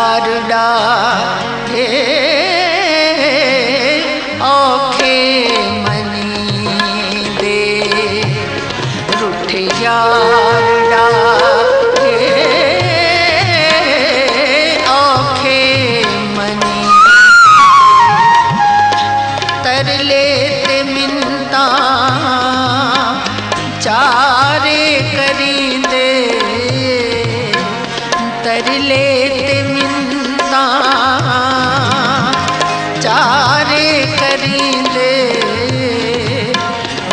प्यार डाले मनी दे। Ruth money. तर लेते चारे करी दे। तर लेते ਕਰੀਂਦੇ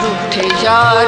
ਰੁੱਠ ਯਾਰ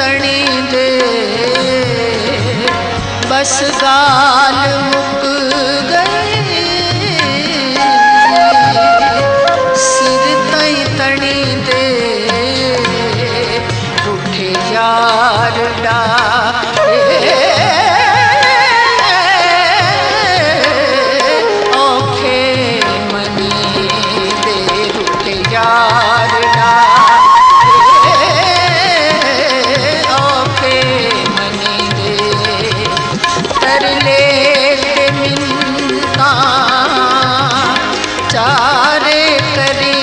तणी दे। बस गाल मुख करी